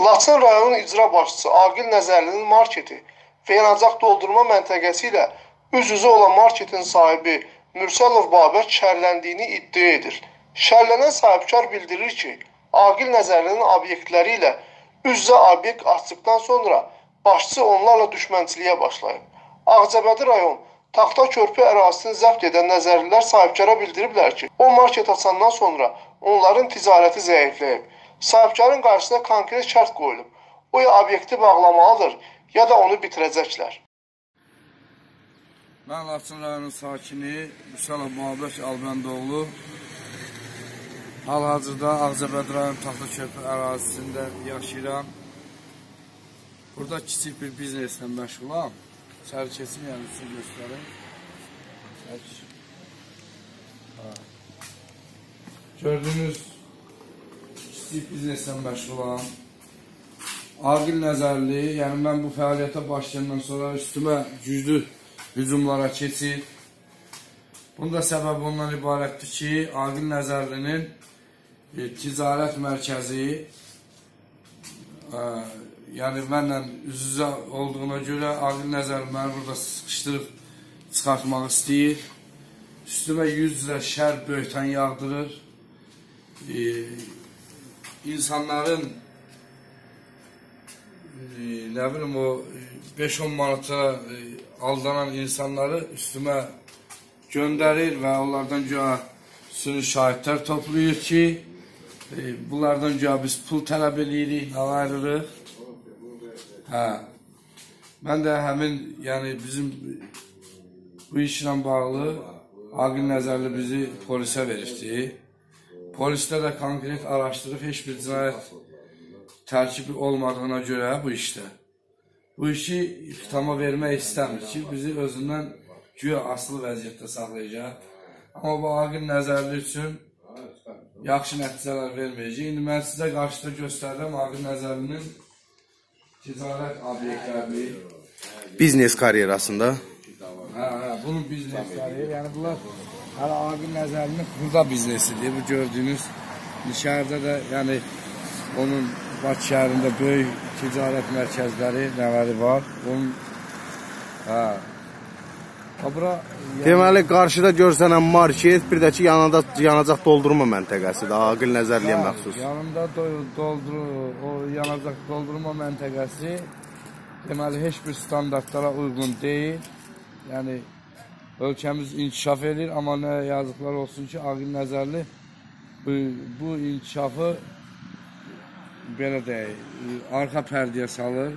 Laçın rayon icra başçısı Aqil Nəzərlinin marketi və yanacaq doldurma məntəqəsi ilə üz-üzə olan marketin sahibi Mürsəlov Babək şərləndiyini iddia edir. Şərlənən sahibkar bildirir ki, Aqil Nəzərlinin obyektləri ilə üz-üzə obyekt açdıqdan sonra başçı onlarla düşmənçiliyə başlayıb. Ağcabədi rayon Taxta körpü ərazisini zəbt edən nəzərlilər sahibkara bildiriblər ki, o market açandan sonra onların ticarəti zəifləyib. Sahibkarın qarşısına konkret şərt qoyulub. O ya obyekti bağlamalıdır, ya da onu bitirəcəklər. Mən Laçın rayonu sakini Müsəlov Babək Albendoğlu hal-hazırda Ağcabəd rayon Taxta körpü ərazisində yaşayıram. Burada kiçik bir bizneslə məşğulam. İçəri keçim, yəni sizə göstərim. Gördüyünüz kiçik bizneslə məşğulam. Aqil nəzərli, yəni mən bu fəaliyyətə başlayandan sonra üstümə güclü hücumlara keçir. Bunda səbəb ondan ibarətdir ki, Aqil Nəzərlinin e, ticarət mərkəzi e, yəni mənlə üz-üzə olduğuna görə Aqil Nəzər məni burada sıxışdırıb çıxartmaq istəyir. Üstümə yüzlə şər böhtən yağdırır. E, insanların e, nə bilim o 5-10 manata e, aldanan insanları üstümə göndərir və onlardan güya sürü şahidlər toplayır ki, e, bunlardan güya biz pul tələb edirik, alayırıq. Hə. Mən də həmin, yəni bizim bu işlə bağlı Aqil Nəzərli bizi polisə veribdi. Polisdə də konkret araşdırıb heç bir cinayət tərkibi olmadığına görə bu işdə bu işi iftama vermək istəmir ki, bizi özündən güya asılı vəziyyətdə saxlayacaq. Amma bu Aqil Nəzərli üçün yaxşı nəticələr verməyəcək. İndi mən sizə qarşıda göstərdim Aqil Nəzərlinin ticarət obyektlərini. Biznes karyerasında. Hə, hə, bunun biznesləri, yəni bunlar hələ Aqil Nəzərlinin xırda biznesidir. Bu gördüyünüz şəhərdə də, yəni onun Bakı şəhərində böyük ticarət mərkəzləri, nələri var. Onun hə. Bura yəni, Deməli qarşıda görsənən market, bir də ki yanında yanacaq doldurma məntəqəsidir. Aqil Nəzərliyə hə, məxsus. Yanında do doldur o yanacaq doldurma məntəqəsi deməli heç bir standartlara uyğun deyil. Yəni ölkəmiz inkişaf edir, amma nə yazıqlar olsun ki, Aqil Nəzərli bu, bu inkişafı belə deyək, arxa pərdəyə salır.